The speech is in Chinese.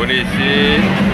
古丽西